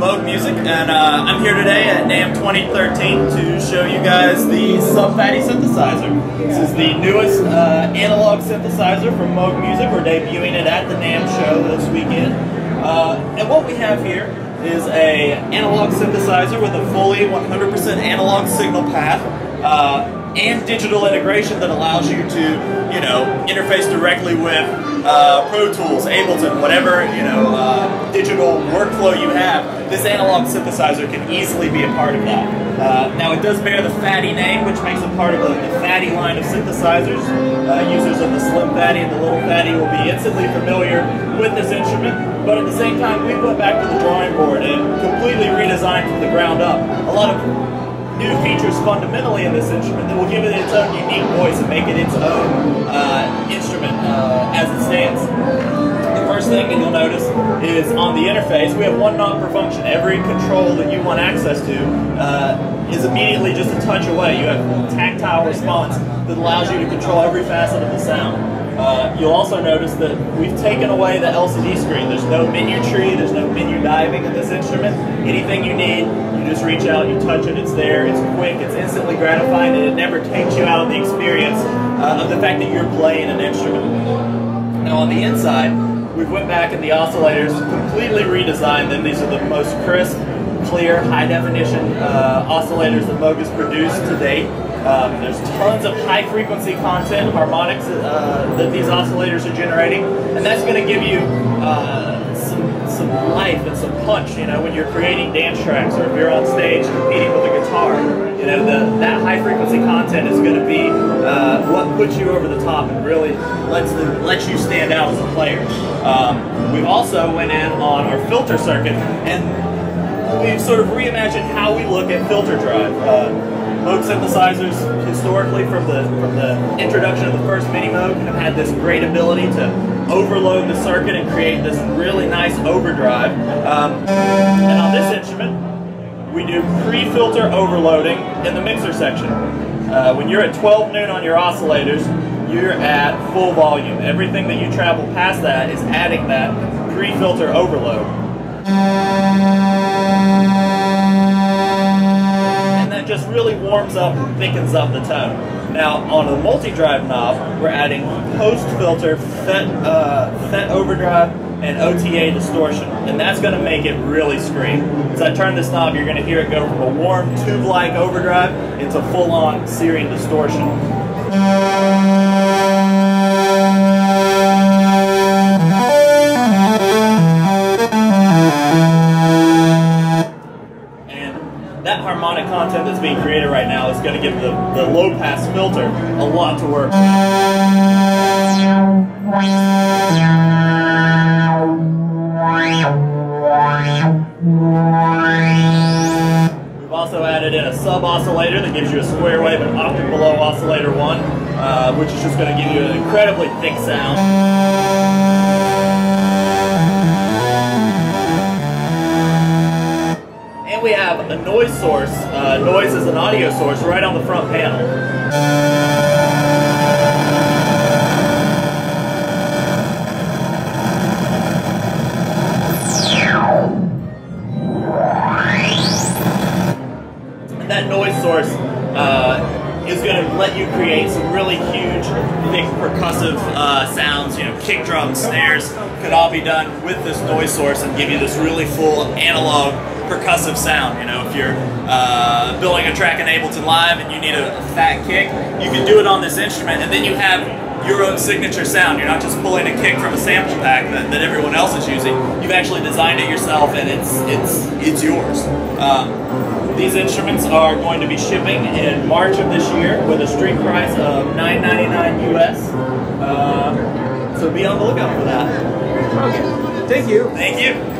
Moog Music, and uh, I'm here today at NAMM 2013 to show you guys the Sub Phatty synthesizer. This is the newest uh, analog synthesizer from Moog Music. We're debuting it at the NAMM show this weekend. Uh, and what we have here is a analog synthesizer with a fully 100% analog signal path uh, and digital integration that allows you to, you know, interface directly with uh, Pro Tools, Ableton, whatever, you know, uh, digital workflow you have. This analog synthesizer can easily be a part of that. Uh, now it does bear the Phatty name, which makes it part of the, the Phatty line of synthesizers. Uh, users of the Slim Phatty and the Little Phatty will be instantly familiar with this instrument, but at the same time, we went back to the drawing board and completely redesigned from the ground up. A lot of new features fundamentally in this instrument that will give it its own unique voice and make it its own uh, instrument uh, as it stands. Thing you'll notice is on the interface, we have one knob per function. Every control that you want access to uh, is immediately just a touch away. You have tactile response that allows you to control every facet of the sound. Uh, you'll also notice that we've taken away the LCD screen. There's no menu tree, there's no menu diving in this instrument. Anything you need, you just reach out, you touch it, it's there, it's quick, it's instantly gratifying, and it never takes you out of the experience uh, of the fact that you're playing an instrument. Now on the inside, we went back and the oscillators completely redesigned them. These are the most crisp, clear, high definition uh, oscillators that Moog has produced to date. Um, there's tons of high frequency content, harmonics uh, that these oscillators are generating, and that's going to give you uh, some, life and some punch, you know, when you're creating dance tracks or if you're on stage competing with a guitar. You know, the, that high frequency content is going to be uh, what puts you over the top and really lets, the, lets you stand out as a player. Um, we also went in on our filter circuit and we've sort of reimagined how we look at filter drive. Uh, Moog synthesizers, historically, from the from the introduction of the first Mini Moog, have had this great ability to overload the circuit and create this really nice overdrive. Um, and on this instrument, we do pre-filter overloading in the mixer section. Uh, when you're at 12 noon on your oscillators, you're at full volume. Everything that you travel past that is adding that pre-filter overload And that just really warms up and thickens up the tone. Now, on the multi-drive knob, we're adding post-filter, FET, uh, FET overdrive, and OTA distortion. And that's going to make it really scream. As I turn this knob, you're going to hear it go from a warm tube-like overdrive into full-on Syrian distortion. Content that's being created right now is going to give the, the low pass filter a lot to work with. We've also added in a sub oscillator that gives you a square wave an octave below oscillator 1, uh, which is just going to give you an incredibly thick sound. We have a noise source. Uh, noise is an audio source right on the front panel. That noise source uh, is going to let you create some really huge, thick percussive uh, sounds. You know, kick drums, snares could all be done with this noise source and give you this really full analog percussive sound. You know, if you're uh, building a track in Ableton Live and you need a, a fat kick, you can do it on this instrument, and then you have your own signature sound. You're not just pulling a kick from a sample pack that, that everyone else is using. You've actually designed it yourself, and it's it's it's yours. Um, these instruments are going to be shipping in March of this year with a street price of $9.99 US. Uh, so be on the lookout for that. Okay. Thank you. Thank you.